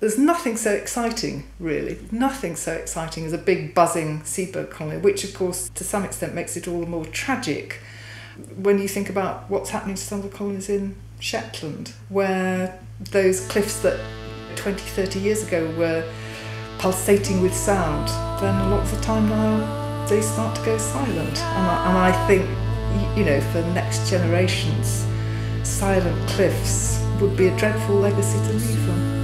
there's nothing so exciting, really. Nothing so exciting as a big buzzing seabird colony, which, of course, to some extent makes it all the more tragic when you think about what's happening to some of the colonies in Shetland, where those cliffs that 20, 30 years ago were pulsating with sound, then a lot of the time now they start to go silent. And I, and I think, you know, for next generations, silent cliffs would be a dreadful legacy to leave them.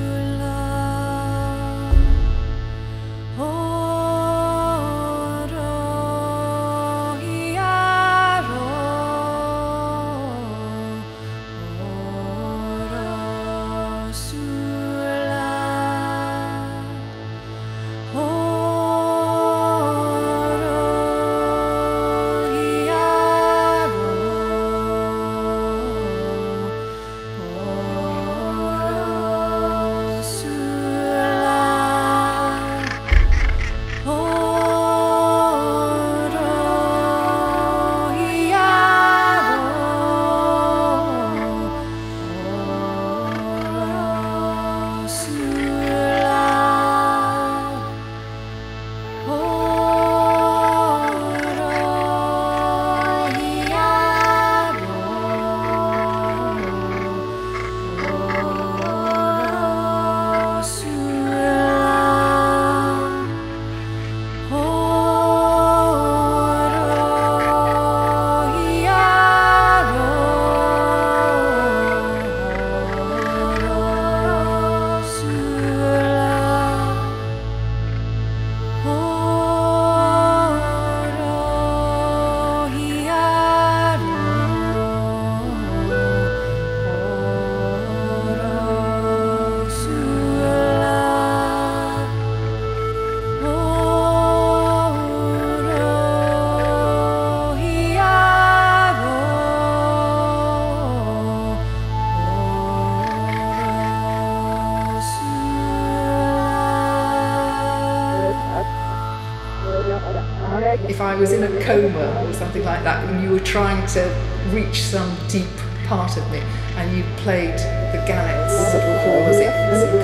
If I was in a coma or something like that, and you were trying to reach some deep part of me, and you played the gannets sort of as it,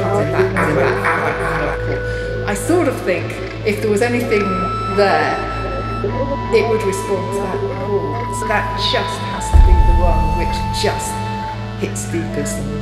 comes in that, in that call. I sort of think if there was anything there, it would respond to that call. So that just has to be the one which just hits deepest.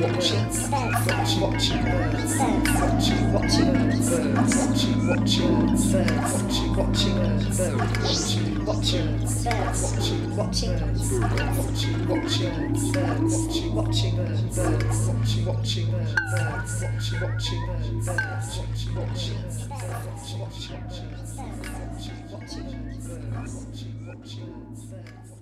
Watching, watching, watching birds, watching, watching birds, watching, watching birds, watching, watching birds, watching, watching birds, watching, watching birds, watching, watching birds, watching, watching birds, watching, watching birds, watching, watching birds, watching, watching birds, watching, watching birds, watching, watching birds, watching, watching birds.